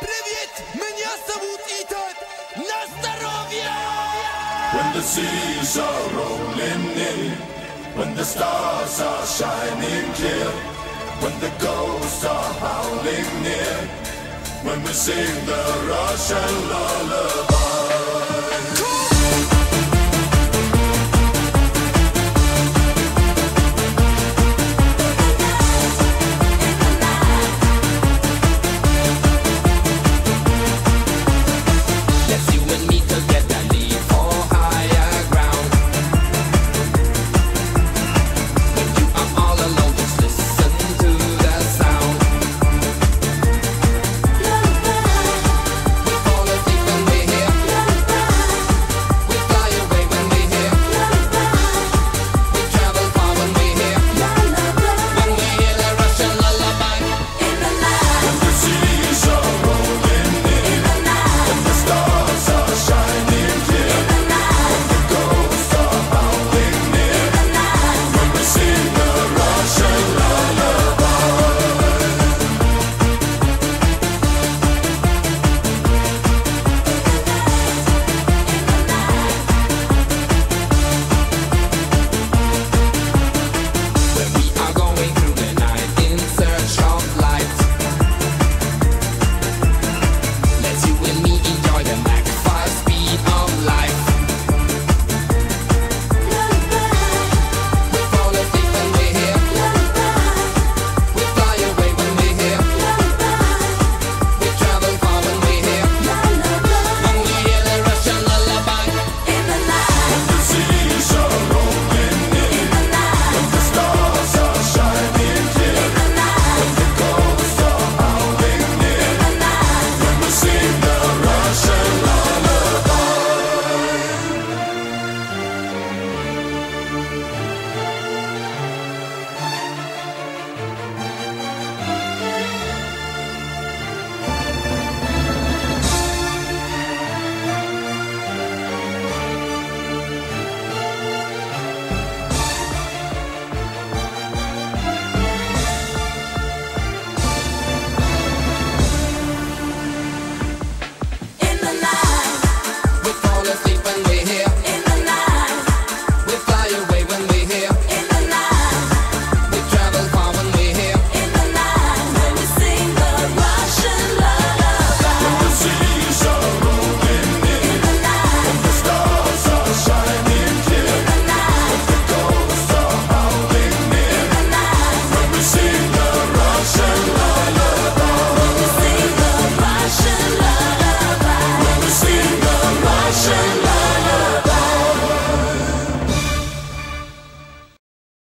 Привет, меня зовут Итан. На здоровье! When the seas are rolling in, when the stars are shining clear, when the ghosts are howling near, when we sing the Russian lullaby.